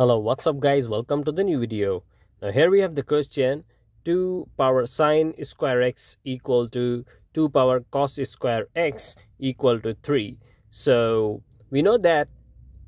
Hello, what's up guys? Welcome to the new video. Now here we have the question 2 power sine square x equal to 2 power cos square x equal to 3. So we know that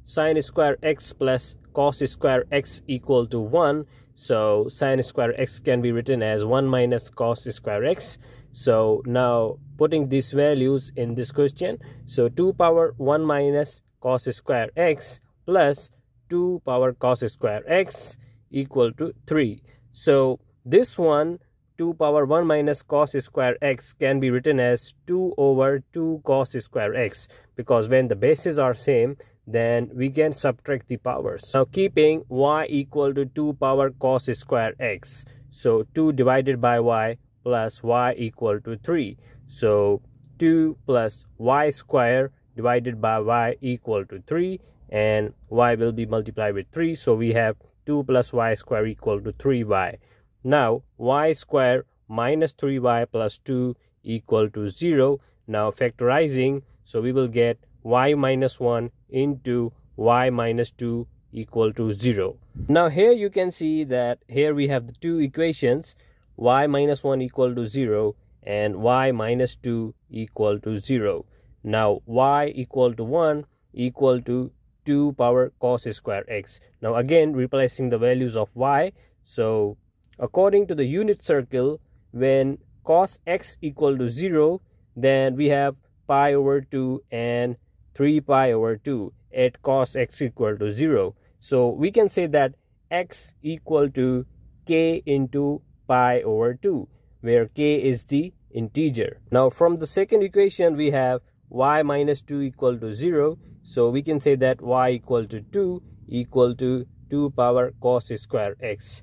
sine square x plus cos square x equal to 1. So sine square x can be written as 1 minus cos square x. So now putting these values in this question. So 2 power 1 minus cos square x plus 2 power cos square x equal to 3. So this one 2 power 1 minus cos square x can be written as 2 over 2 cos square x because when the bases are same then we can subtract the powers. Now keeping y equal to 2 power cos square x. So 2 divided by y plus y equal to 3. So 2 plus y square divided by y equal to 3 and y will be multiplied with 3 so we have 2 plus y square equal to 3y now y square minus 3y plus 2 equal to 0 now factorizing so we will get y minus 1 into y minus 2 equal to 0 now here you can see that here we have the two equations y minus 1 equal to 0 and y minus 2 equal to 0 now y equal to 1 equal to 2 power cos square x. Now again replacing the values of y. So according to the unit circle when cos x equal to 0 then we have pi over 2 and 3 pi over 2 at cos x equal to 0. So we can say that x equal to k into pi over 2 where k is the integer. Now from the second equation we have y minus 2 equal to 0 so we can say that y equal to 2 equal to 2 power cos square x.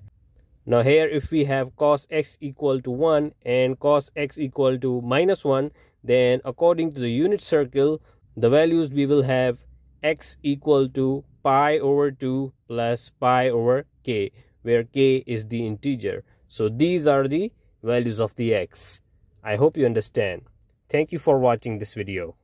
Now here if we have cos x equal to 1 and cos x equal to minus 1 then according to the unit circle the values we will have x equal to pi over 2 plus pi over k where k is the integer. So these are the values of the x. I hope you understand. Thank you for watching this video